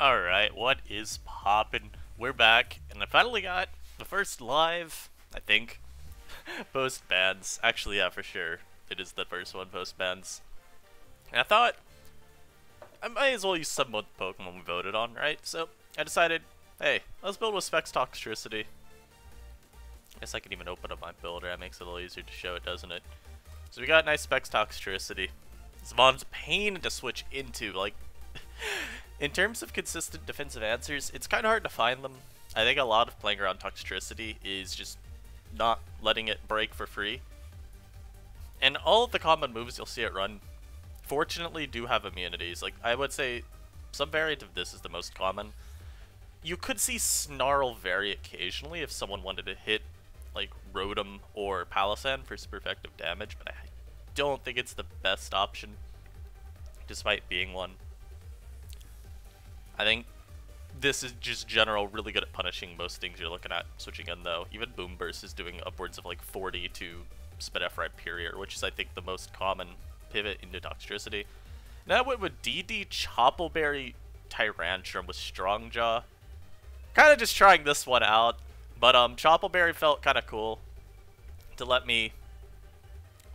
Alright, what is poppin'? We're back, and I finally got the first live, I think, post bans. Actually, yeah, for sure. It is the first one post bans. And I thought, I might as well use some of the Pokemon we voted on, right? So, I decided, hey, let's build with Specs Toxtricity. Guess I can even open up my builder, that makes it a little easier to show it, doesn't it? So we got nice Specs Toxtricity. Zvon's pain to switch into, like... In terms of consistent defensive answers, it's kind of hard to find them. I think a lot of playing around Toxtricity is just not letting it break for free. And all of the common moves you'll see it run, fortunately, do have immunities. Like, I would say some variant of this is the most common. You could see Snarl very occasionally if someone wanted to hit, like, Rotom or Palossand for super effective damage, but I don't think it's the best option, despite being one. I think this is just general really good at punishing most things you're looking at switching in though. Even Boom Burst is doing upwards of like 40 to Spinef Rhyperior, which is I think the most common pivot into Toxtricity. Now I went with DD Chople Berry Tyrantrum with Strong Jaw. Kind of just trying this one out, but um, Chople Berry felt kind of cool to let me,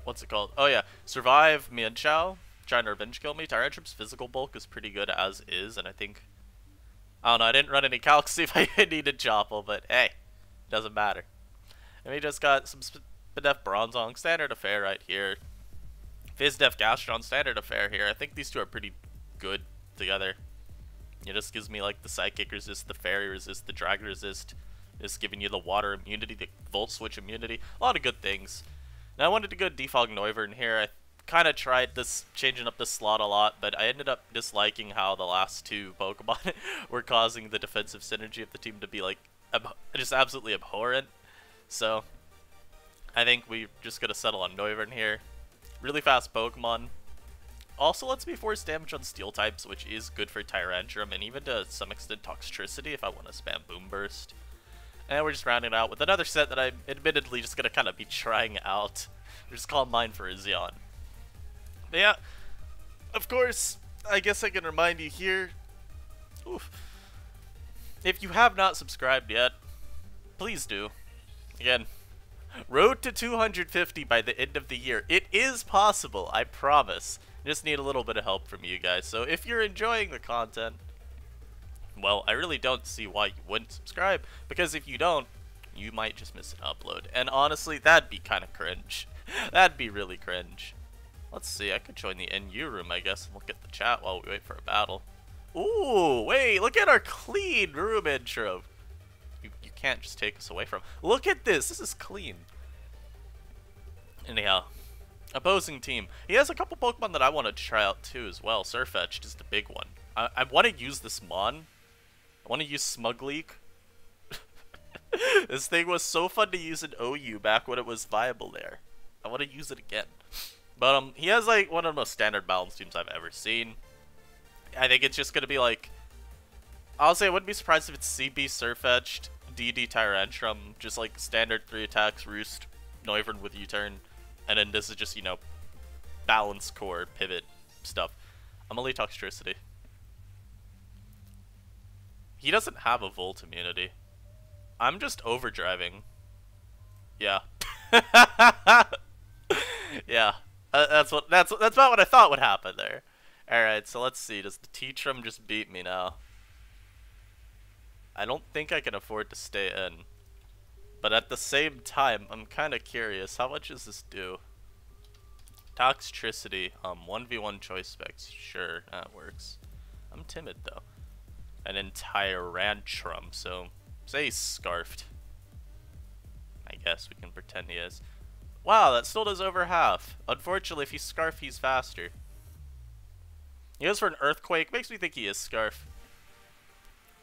what's it called? Oh yeah, survive Mienshao, trying to revenge kill me. Tyrantrum's physical bulk is pretty good as is, and I think I don't know, I didn't run any calcs see if I needed Chople, but hey, doesn't matter. And we just got some Spadef Bronzong, standard affair right here. Fizdef Gastrodon, standard affair here. I think these two are pretty good together. It just gives me like the Psychic resist, the Fairy resist, the Dragon resist. Just giving you the Water immunity, the Volt Switch immunity. A lot of good things. Now I wanted to go Defog Noivern here. I kind of tried this changing up the slot a lot, but I ended up disliking how the last two Pokemon were causing the defensive synergy of the team to be like just absolutely abhorrent. So I think we're just gonna settle on Noivern here. Really fast Pokemon. Also lets me force damage on Steel types, which is good for Tyrantrum, and even to some extent Toxtricity if I want to spam Boom Burst. And we're just rounding out with another set that I'm admittedly just gonna kind of be trying out. Just calling mine Virizion. Yeah, of course, I guess I can remind you here. Oof, if you have not subscribed yet, please do. Again, road to 250 by the end of the year. It is possible, I promise. Just need a little bit of help from you guys. So if you're enjoying the content, well, I really don't see why you wouldn't subscribe. Because if you don't, you might just miss an upload. And honestly, that'd be kind of cringe. that'd be really cringe. Let's see, I could join the NU room, I guess, and look at the chat while we wait for a battle. Ooh, wait, look at our clean room intro. You, you can't just take us away from. Look at this, this is clean. Anyhow, opposing team. He has a couple Pokemon that I want to try out too as well. Sirfetch'd is the big one. I, I want to use this Mon. I want to use Smugleek. this thing was so fun to use in OU back when it was viable there. I want to use it again. But um, he has like one of the most standard balance teams I've ever seen. I think it's just gonna be like, I'll say I wouldn't be surprised if it's CB Sirfetch'd, DD Tyrantrum, just like standard three attacks, Roost, Noivern with U-turn, and then this is just you know, balance core pivot stuff. I'm gonna Toxtricity. He doesn't have a Volt immunity. I'm just overdriving. Yeah. yeah. Uh, that's what that's that's about what I thought would happen there. All right, so let's see. Does the Teatrum just beat me now? I don't think I can afford to stay in. But at the same time, I'm kind of curious. How much does this do? Toxtricity, um, 1v1 choice specs. Sure, that works. I'm timid, though. An entire Rantrum, so say he's scarfed. I guess we can pretend he is. Wow, that still does over half. Unfortunately, if he's Scarf, he's faster. He goes for an Earthquake. Makes me think he is Scarf.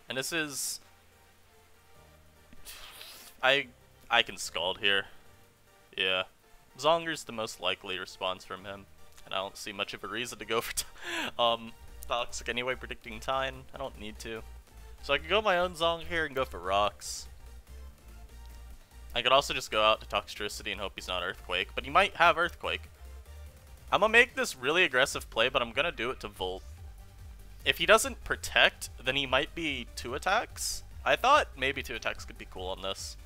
And this is... I I can Scald here. Yeah. Zonger's the most likely response from him. And I don't see much of a reason to go for um, Toxic anyway, predicting Tine. I don't need to. So I can go my own Zong here and go for Rocks. I could also just go out to Toxtricity and hope he's not Earthquake, but he might have Earthquake. I'm gonna make this really aggressive play, but I'm gonna do it to Volt. if he doesn't protect, then he might be two attacks. I thought maybe two attacks could be cool on this.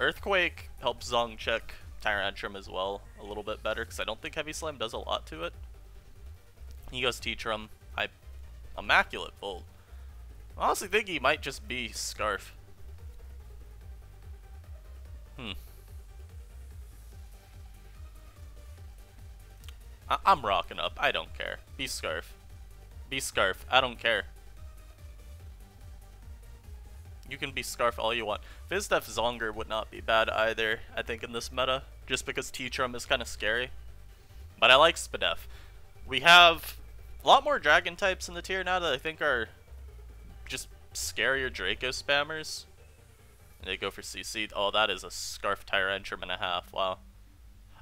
Earthquake helps Zong check Tyrantrum as well a little bit better, because I don't think Heavy Slam does a lot to it. He goes Teatrum. I Immaculate Bolt. I honestly think he might just be Scarf. Hmm. I am rocking up. I don't care. Be Scarf. Be Scarf. I don't care. You can be Scarf all you want. Fizdef Zonger would not be bad either, I think, in this meta, just because Teatrum is kind of scary. But I like Spadef. We have a lot more Dragon types in the tier now that I think are just scarier Draco spammers. They go for CC. Oh, that is a Scarf Tyrantrum and a half. Wow.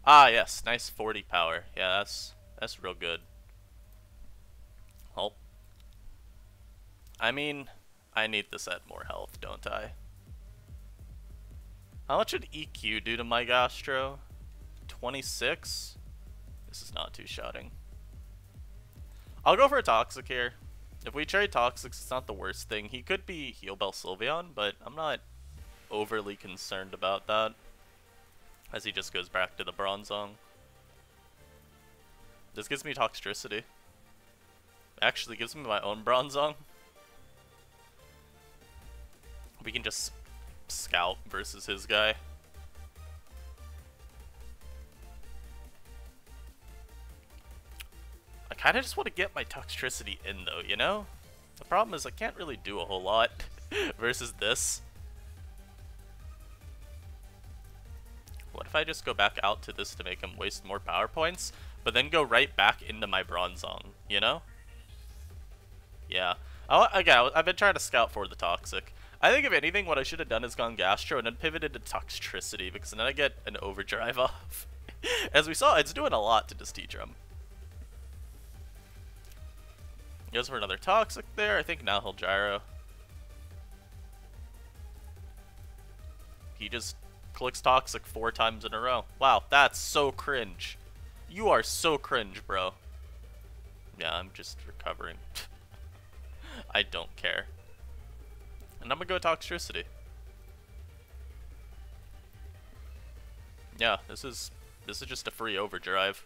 Ah, yes. Nice 40 power. Yeah, that's that's real good. Oh. I mean, I need this at more health, don't I? How much would EQ do to my Gastro? 26? This is not too shouting. I'll go for a Toxic here. If we trade Toxics, it's not the worst thing. He could be Heal Bell Sylveon, but I'm not overly concerned about that. As he just goes back to the Bronzong. This gives me Toxtricity. Actually gives me my own Bronzong. We can just scout versus his guy. I kind of just want to get my Toxtricity in though, you know? The problem is I can't really do a whole lot versus this. What if I just go back out to this to make him waste more power points, but then go right back into my Bronzong, you know? Yeah. Oh, again, I've been trying to scout for the Toxic. I think if anything, what I should have done is gone Gastro and then pivoted to Toxtricity, because then I get an Overdrive off. As we saw, it's doing a lot to this T-Drum. Goes for another Toxic there. I think now he'll Gyro. He just clicks Toxic four times in a row. Wow, that's so cringe. You are so cringe, bro. Yeah, I'm just recovering. I don't care. And I'm gonna go Toxtricity. Yeah, this is this is just a free overdrive.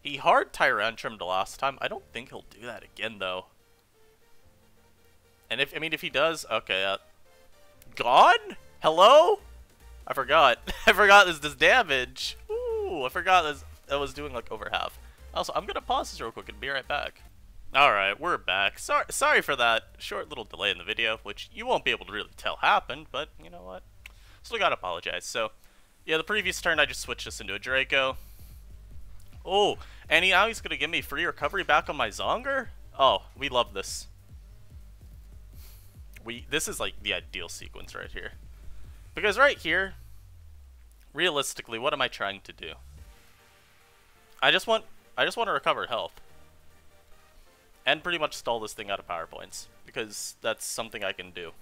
He hard Tyrantrum the last time. I don't think he'll do that again though. And if I mean if he does, okay, uh, gone? Hello? I forgot. I forgot this does damage. Ooh, I forgot this that was doing like over half. Also, I'm gonna pause this real quick and be right back. Alright, we're back. Sorry, sorry for that short little delay in the video, which you won't be able to really tell happened, but you know what? Still gotta apologize. So, yeah, the previous turn I just switched this into a Draco. Oh, and he, now he's gonna give me free recovery back on my Zonger? Oh, we love this. We This is like the ideal sequence right here. Because right here, realistically, what am I trying to do? I just want I just want to recover health and pretty much stall this thing out of power points, because that's something I can do.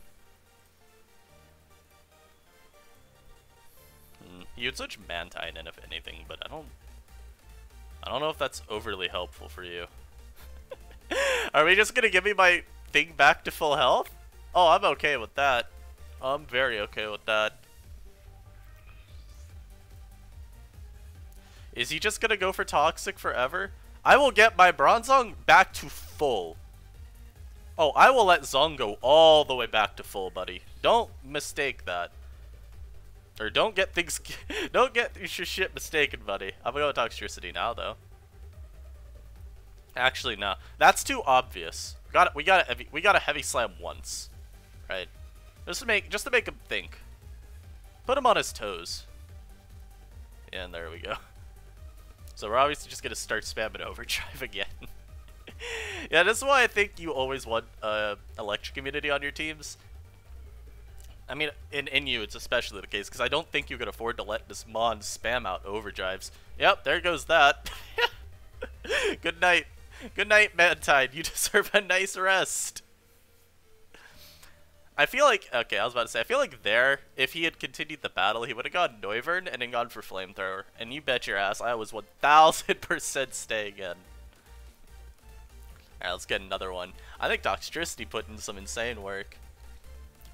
Hmm. You'd switch Mantine in if anything, but I don't... I don't know if that's overly helpful for you. Are we just gonna give me my thing back to full health? Oh, I'm okay with that. I'm very okay with that. Is he just gonna go for Toxic forever? I will get my Bronzong back to full. Oh, I will let Zong go all the way back to full, buddy. Don't mistake that. Or don't get things... don't get your shit mistaken, buddy. I'm gonna go with Toxtricity now, though. Actually, no. That's too obvious. Got it. We got a heavy, we got a heavy slam once, right? Just to make just to make him think. Put him on his toes. And there we go. So we're obviously just gonna start spamming overdrive again. yeah, this is why I think you always want uh, electric immunity on your teams. I mean, in, in you, it's especially the case, because I don't think you can afford to let this Mon spam out overdrives. Yep, there goes that. Good night. Good night, Mantine. You deserve a nice rest. I feel like, okay, I was about to say, I feel like there, if he had continued the battle, he would have gone Noivern and then gone for Flamethrower. And you bet your ass I was 1000% staying in. Alright, let's get another one. I think Toxtricity put in some insane work.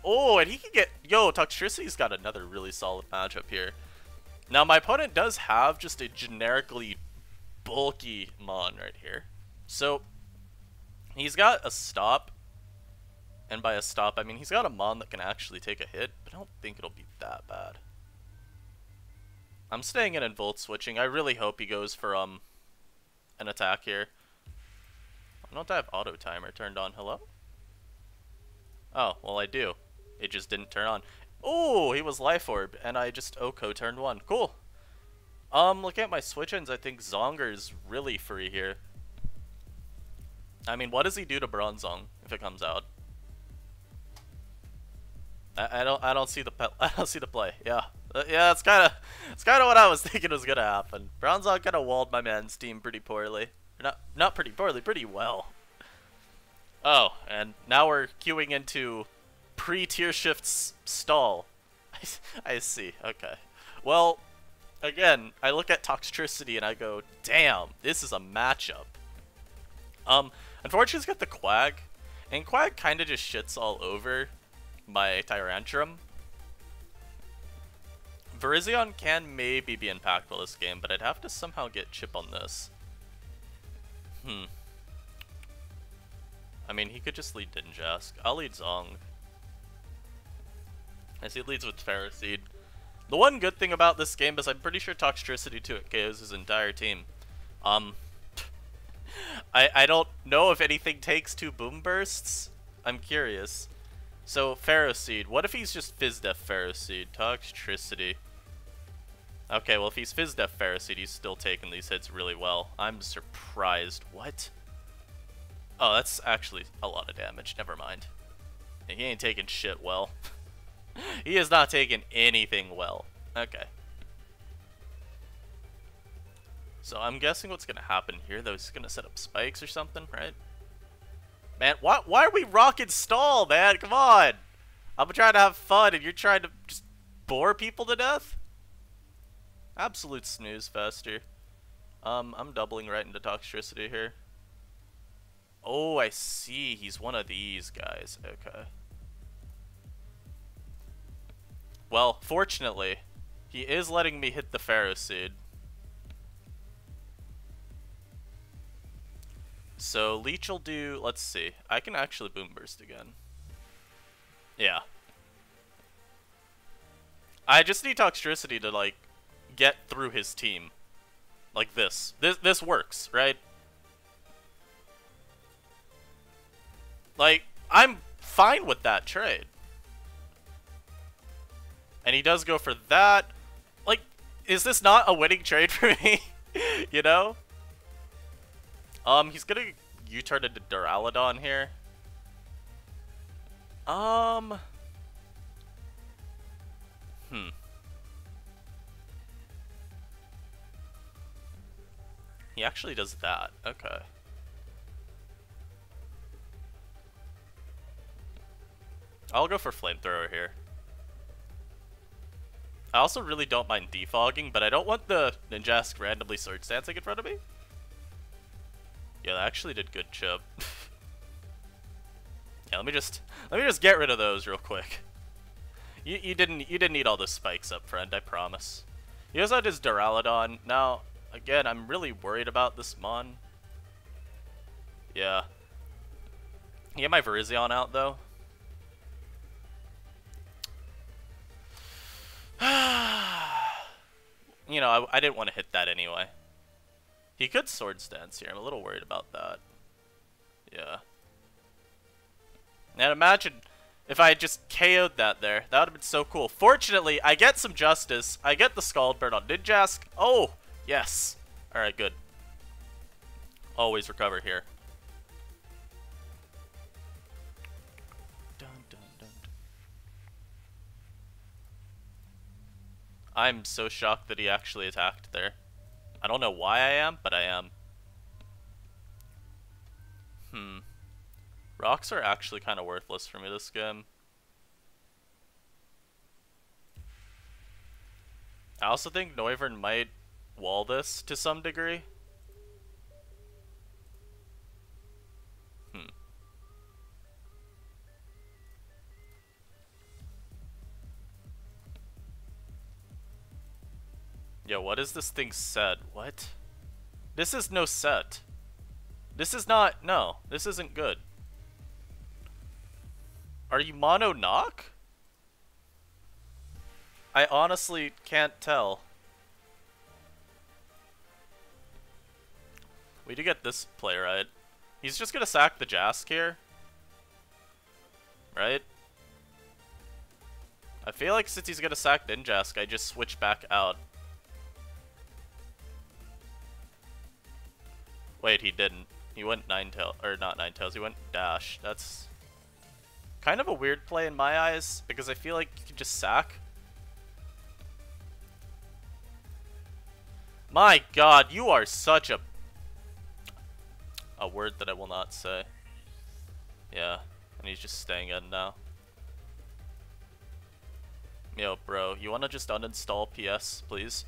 Oh, and he can get... Yo, Toxtricity's got another really solid matchup here. Now, my opponent does have just a generically bulky Mon right here. So, he's got a stop. And by a stop, I mean he's got a Mon that can actually take a hit, but I don't think it'll be that bad. I'm staying in and Volt switching. I really hope he goes for um an attack here. I don't have auto timer turned on. Hello? Oh, well I do. It just didn't turn on. Oh, he was Life Orb, and I just OHKO turned one. Cool. Um, looking at my switch ins, I think Zonger's really free here. I mean, what does he do to Bronzong if it comes out? I, don't I don't see the I don't see the play. Yeah, uh, yeah, it's kind of it's kind of what I was thinking was gonna happen. Bronzong kind of walled my man's team pretty poorly. Not not pretty poorly, pretty well. Oh, and now we're queuing into pre-tier shifts stall. I see. Okay. Well, again, I look at Toxtricity and I go, damn, this is a matchup. Um, unfortunately, he's got the Quag, and Quag kind of just shits all over my Tyrantrum. Virizion can maybe be impactful this game, but I'd have to somehow get Chip on this. Hmm. I mean, he could just lead Ninjask. I'll lead Zong. As he leads with Ferroseed. The one good thing about this game is I'm pretty sure Toxtricity 2 it KOs his entire team. Um, I, I don't know if anything takes two Boom Bursts. I'm curious. So, Ferroseed. What if he's just Fizz Def Ferroseed? Toxtricity. Okay, well if he's Fizz Def Ferroseed, he's still taking these hits really well. I'm surprised. What? Oh, that's actually a lot of damage. Never mind. He ain't taking shit well. he has not taken anything well. Okay. So I'm guessing what's going to happen here, though, he's going to set up spikes or something, right? Man, why, why are we rocking stall, man? Come on! I'm trying to have fun, and you're trying to just bore people to death? Absolute snooze fester. Um, I'm doubling right into Toxtricity here. Oh, I see. He's one of these guys. Okay. Well, fortunately, he is letting me hit the Ferroseed. So Leech will do, let's see, I can actually Boom Burst again. Yeah. I just need Toxtricity to, like, get through his team. Like this. This, this works, right? Like, I'm fine with that trade. And he does go for that. Like, is this not a winning trade for me? you know? Um, he's gonna U-turn into Duraludon here. Um... Hmm. He actually does that. Okay. I'll go for Flamethrower here. I also really don't mind defogging, but I don't want the Ninjask randomly Swords Dancing in front of me. Yeah, that actually did good, Chip. yeah, let me just let me just get rid of those real quick. You you didn't you didn't need all those spikes up, friend. I promise. He also had his Duraludon. Now, again, I'm really worried about this Mon. Yeah. Get my Virizion out though. you know, I, I didn't want to hit that anyway. He could Swords Dance here. I'm a little worried about that. Yeah. And imagine if I had just KO'd that there. That would have been so cool. Fortunately, I get some justice. I get the Scald Burn on Ninjask. Oh, yes. Alright, good. Always recover here. Dun, dun, dun. I'm so shocked that he actually attacked there. I don't know why I am, but I am. Hmm. Rocks are actually kind of worthless for me this game. I also think Noivern might wall this to some degree. Yo, what is this thing set? What? This is no set. This is not... No, this isn't good. Are you mono knock? I honestly can't tell. We do get this play right. He's just gonna sack the Jask here. Right? I feel like since he's gonna sack Ninjask, I just switch back out. Wait, he didn't. He went nine tail or not nine tails. He went dash. That's kind of a weird play in my eyes because I feel like you could just sack. My God, you are such a a word that I will not say. Yeah, and he's just staying in now. Yo, bro, you wanna just uninstall PS, please?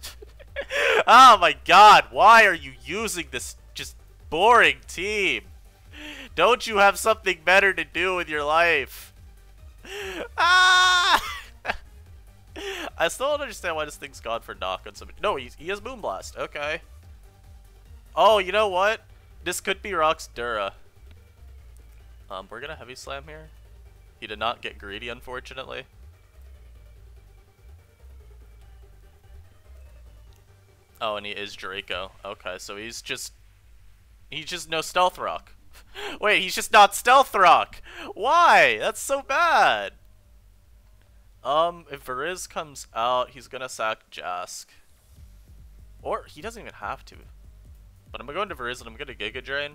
oh my god, why are you using this boring team? Don't you have something better to do with your life? Ah! I still don't understand why this thing's gone for knock on somebody. No, he's, he has Moonblast. Okay. Oh, you know what? This could be Rock's Dura. Um, we're gonna Heavy Slam here. He did not get greedy, unfortunately. Oh, and he is Draco. Okay, so he's just... He's just no Stealth Rock. Wait, he's just not Stealth Rock! Why? That's so bad! Um, if Variz comes out, he's gonna sack Jask. Or, he doesn't even have to. But I'm gonna go into Variz and I'm gonna Giga Drain.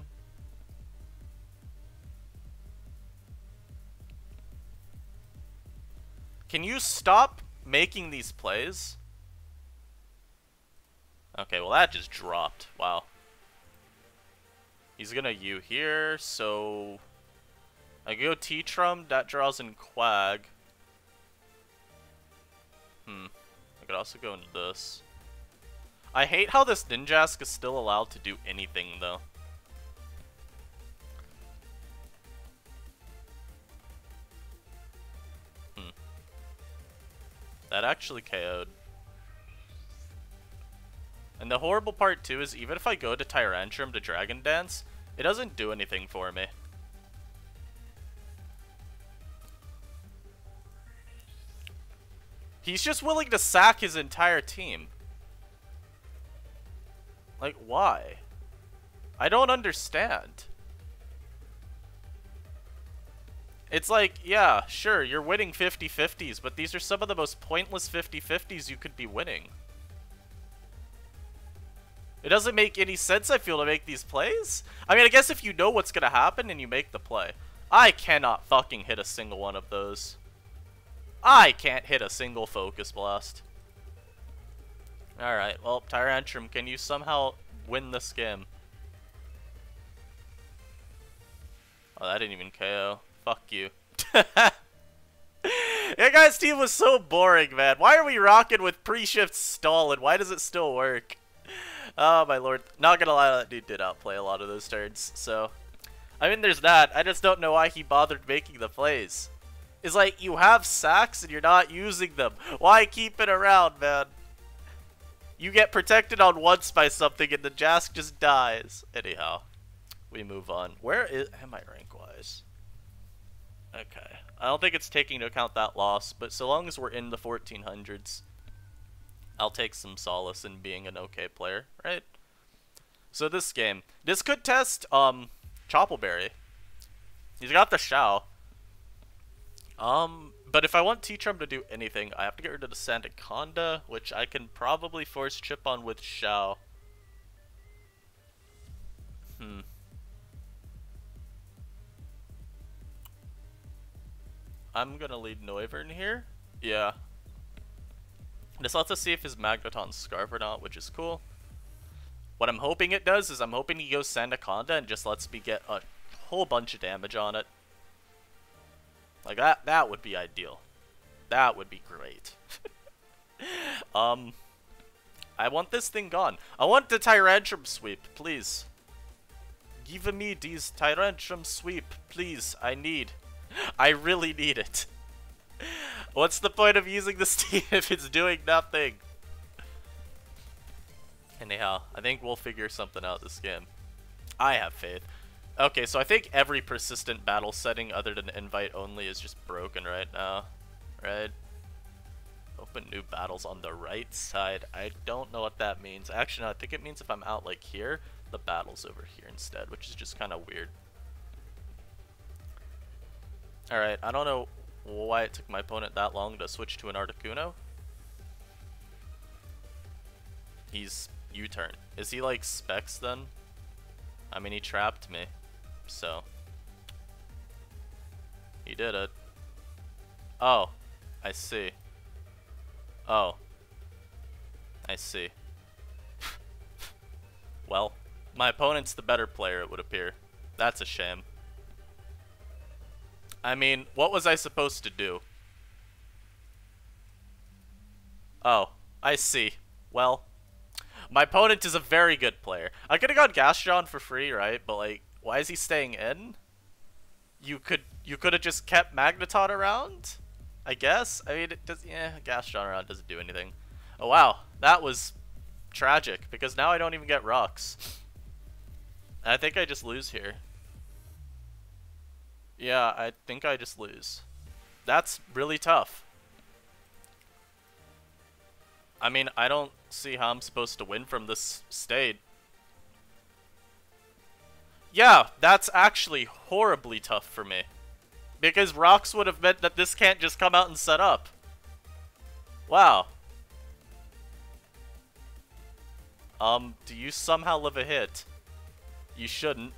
Can you stop making these plays? Okay, well that just dropped. Wow. He's gonna U here, so... I go T-Trum, that draws in Quag. Hmm. I could also go into this. I hate how this Ninjask is still allowed to do anything, though. Hmm. That actually KO'd. And the horrible part, too, is even if I go to Tyrantrum to Dragon Dance, it doesn't do anything for me. He's just willing to sack his entire team. Like, why? I don't understand. It's like, yeah, sure, you're winning 50-50s, but these are some of the most pointless 50-50s you could be winning. It doesn't make any sense, I feel, to make these plays. I mean, I guess if you know what's going to happen and you make the play. I cannot fucking hit a single one of those. I can't hit a single Focus Blast. Alright, well, Tyrantrum, can you somehow win this game? Oh, that didn't even KO. Fuck you. yeah, guys, team was so boring, man. Why are we rocking with pre-shift stall, and why does it still work? Oh, my lord. Not gonna lie, that dude did outplay a lot of those turns, so... I mean, there's that. I just don't know why he bothered making the plays It's like you have sacks and you're not using them. Why keep it around, man? You get protected on once by something and the Jask just dies. Anyhow, we move on. Where is am I rank wise? Okay. I don't think it's taking into account that loss, but so long as we're in the 1400s, I'll take some solace in being an okay player, right? So this game, this could test um Chople Berry. He's got the Shao. Um, but if I want T-Trum to do anything, I have to get rid of the Sandaconda, which I can probably force chip on with Shao. Hmm. I'm gonna lead Noivern here. Yeah. This lets us see if his Magneton's Scarf or not, which is cool. What I'm hoping it does is I'm hoping he goes Sandaconda and just lets me get a whole bunch of damage on it. Like that that would be ideal. That would be great. um I want this thing gone. I want the Tyrantrum sweep, please. Give me these Tyrantrum sweep, please. I need. I really need it. What's the point of using this team if it's doing nothing? Anyhow, I think we'll figure something out this game. I have faith. Okay, so I think every persistent battle setting other than invite only is just broken right now. Right? Open new battles on the right side. I don't know what that means. Actually, no, I think it means if I'm out like here, the battle's over here instead, which is just kind of weird. Alright, I don't know why it took my opponent that long to switch to an Articuno. He's U-turn. Is he like Specs then? I mean, he trapped me, so. He did it. Oh, I see. Oh. I see. well, my opponent's the better player, it would appear. That's a shame. I mean, what was I supposed to do? Oh, I see. Well, my opponent is a very good player. I could have got Gastrodon for free, right? But like, why is he staying in? You could you could have just kept Magneton around, I guess. I mean, it does. Yeah, Gastrodon around doesn't do anything. Oh wow, that was tragic because now I don't even get rocks. I think I just lose here. Yeah, I think I just lose. That's really tough. I mean, I don't see how I'm supposed to win from this state. Yeah, that's actually horribly tough for me. Because rocks would have meant that this can't just come out and set up. Wow. Um, do you somehow live a hit? You shouldn't.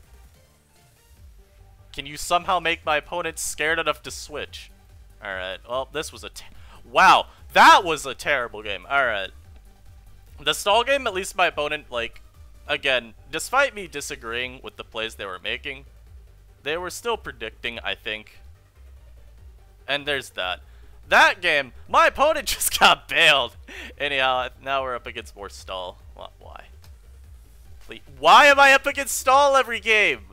Can you somehow make my opponent scared enough to switch? Alright, well, this was a... Wow, that was a terrible game. Alright. The stall game, at least my opponent, like, again, despite me disagreeing with the plays they were making, they were still predicting, I think. And there's that. That game, my opponent just got bailed. Anyhow, now we're up against more stall. Why? Please. Why am I up against stall every game?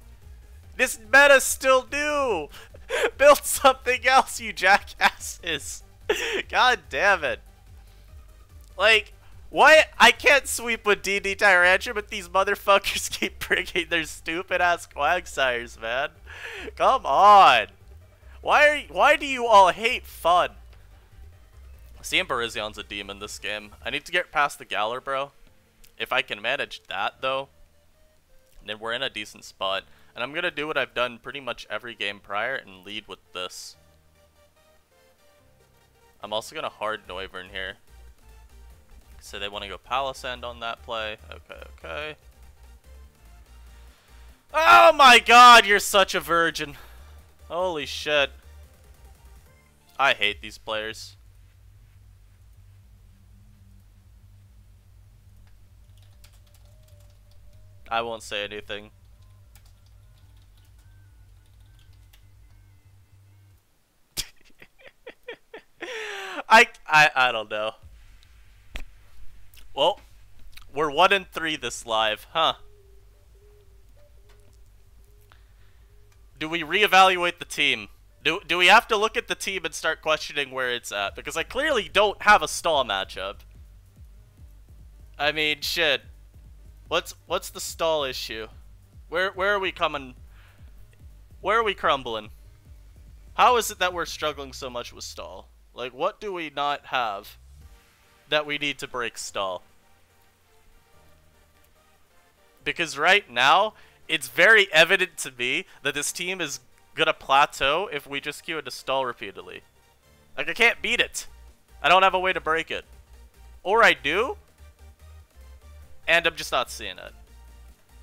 This meta's still new! Build something else, you jackasses! God damn it. Like, why? I can't sweep with DD Tyrantrum, but these motherfuckers keep bringing their stupid ass Quagsires, man. Come on. Why are why do you all hate fun? Seeing Virizion's a demon this game. I need to get past the Galar, bro. If I can manage that, though, then we're in a decent spot. And I'm going to do what I've done pretty much every game prior and lead with this. I'm also going to hard Noivern here. So they want to go Palossand on that play. Okay, okay. Oh my god, you're such a virgin. Holy shit. I hate these players. I won't say anything. I, I, I don't know. Well, we're one in three this live, huh? Do we reevaluate the team? Do, do we have to look at the team and start questioning where it's at? Because I clearly don't have a stall matchup. I mean, shit. What's what's the stall issue? Where where are we coming? Where are we crumbling? How is it that we're struggling so much with stall? Like, what do we not have that we need to break stall? Because right now, it's very evident to me that this team is gonna plateau if we just queue into stall repeatedly. Like, I can't beat it. I don't have a way to break it. Or I do, and I'm just not seeing it.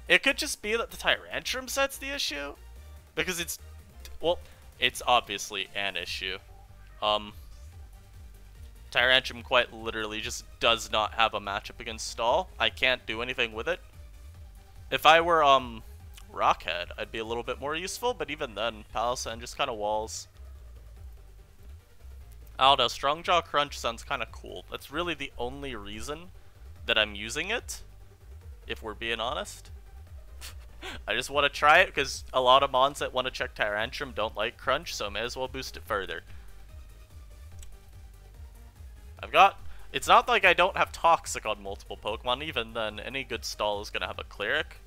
It could just be that the Tyrantrum set's the issue, because it's, well, it's obviously an issue. Um, Tyrantrum quite literally just does not have a matchup against Stall. I can't do anything with it. If I were, um, Rockhead, I'd be a little bit more useful, but even then, Palossand just kind of walls. I don't know, Strong Jaw Crunch sounds kind of cool. That's really the only reason that I'm using it, if we're being honest. I just want to try it because a lot of mons that want to check Tyrantrum don't like Crunch, so I may as well boost it further. I've got It's not like I don't have Toxic on multiple Pokemon, even then, any good stall is gonna have a Cleric.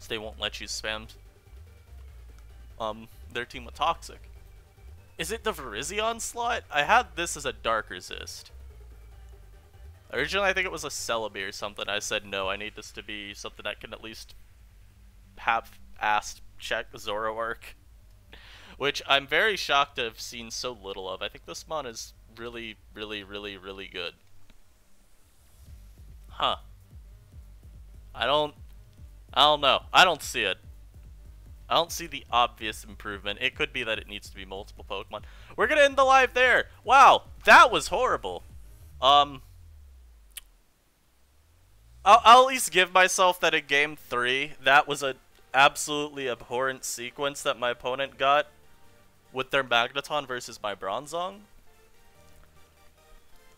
So they won't let you spam um, their team with Toxic. Is it the Virizion slot? I had this as a Dark Resist. Originally, I think it was a Celebi or something. I said, no, I need this to be something that can at least have asked check Zoroark. Which I'm very shocked to have seen so little of. I think this mon is really, really, really, really good. Huh. I don't... I don't know. I don't see it. I don't see the obvious improvement. It could be that it needs to be multiple Pokemon. We're gonna end the live there. Wow, that was horrible. Um... I'll, I'll at least give myself that in game three, that was a absolutely abhorrent sequence that my opponent got with their Magneton versus my Bronzong.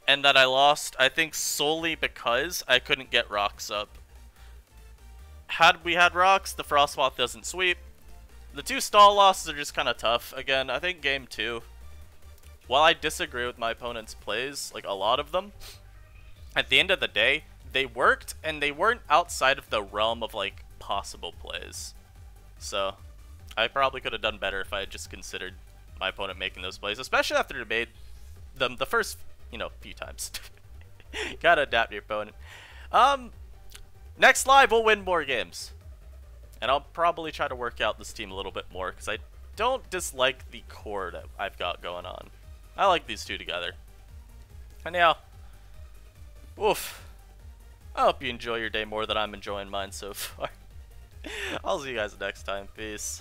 And that I lost, I think, solely because I couldn't get rocks up. Had we had rocks, the Frosmoth doesn't sweep. The two stall losses are just kind of tough. Again, I think game two, while I disagree with my opponent's plays, like a lot of them, at the end of the day, they worked and they weren't outside of the realm of like possible plays. So, I probably could have done better if I had just considered my opponent making those plays, especially after they made them the first, you know, a few times. Gotta adapt your opponent. Um, next live, we'll win more games. And I'll probably try to work out this team a little bit more, because I don't dislike the core that I've got going on. I like these two together. And yeah, oof. I hope you enjoy your day more than I'm enjoying mine so far. I'll see you guys next time. Peace.